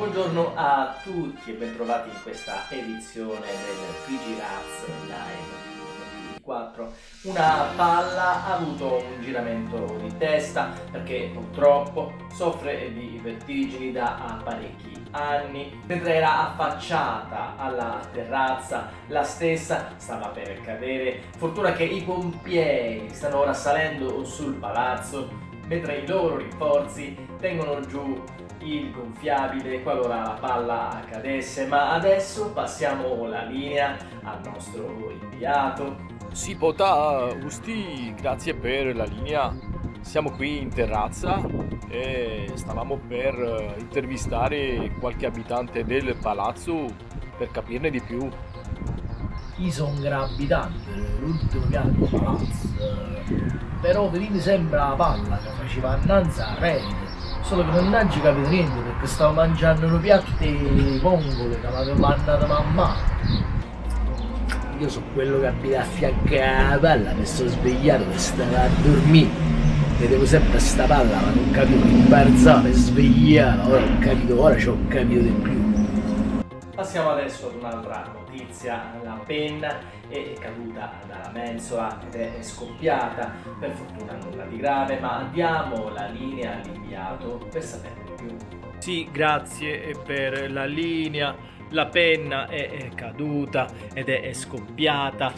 Buongiorno a tutti e bentrovati in questa edizione del PG Raz Live 2024. Una palla ha avuto un giramento di testa perché purtroppo soffre di vertigini da parecchi anni. Mentre era affacciata alla terrazza, la stessa stava per cadere. Fortuna che i pompieri stanno ora salendo sul palazzo mentre i loro rinforzi tengono giù il gonfiabile qualora la palla cadesse, ma adesso passiamo la linea al nostro inviato. Si vota Usti, grazie per la linea. Siamo qui in terrazza e stavamo per intervistare qualche abitante del palazzo per capirne di più. Io sono un gran abitante, l'ultimo piano del palazzo, però mi sembra la palla che faceva annanzi a rete Solo che non ci capito niente perché stavo mangiando un piatto di vongole che mi aveva mandato mamma. Io sono quello che abita a fianco alla palla, mi sono svegliato e stavo a dormire. Vedevo sempre sta palla ma non capivo, mi imparzava, mi svegliava, ora ho capito, ora ci ho capito di più. Passiamo adesso ad un'altra notizia. La penna è caduta dalla mensola ed è scoppiata. Per fortuna nulla di grave, ma diamo la linea all'inviato per saperne di più. Sì, grazie per la linea. La penna è caduta ed è scoppiata.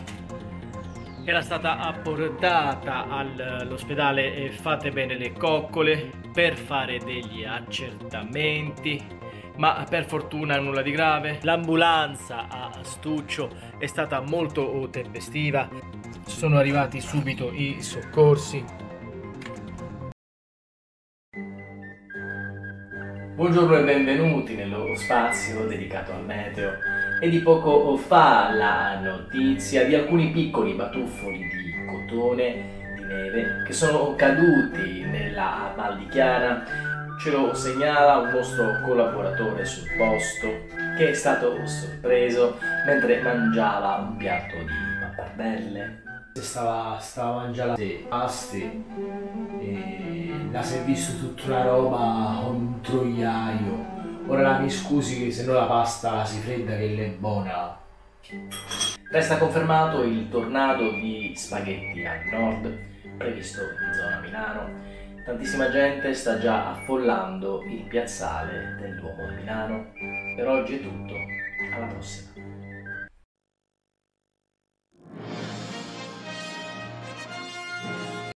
Era stata apportata all'ospedale Fate bene le coccole per fare degli accertamenti ma per fortuna nulla di grave. L'ambulanza a Stuccio è stata molto tempestiva, sono arrivati subito i soccorsi. Buongiorno e benvenuti nello spazio dedicato al meteo. E di poco fa la notizia di alcuni piccoli batuffoli di cotone di neve che sono caduti nella Val di Chiara Ce lo segnala un nostro collaboratore sul posto che è stato sorpreso mentre mangiava un piatto di pappardelle. Stava, stava mangiando dei pasti e la si è visto tutta una roba con un troiaio. Ora mi scusi che se no la pasta si fredda che è buona. Resta confermato il tornado di spaghetti al nord, previsto in zona Milano Tantissima gente sta già affollando il piazzale del Duomo di Milano. Per oggi è tutto, alla prossima.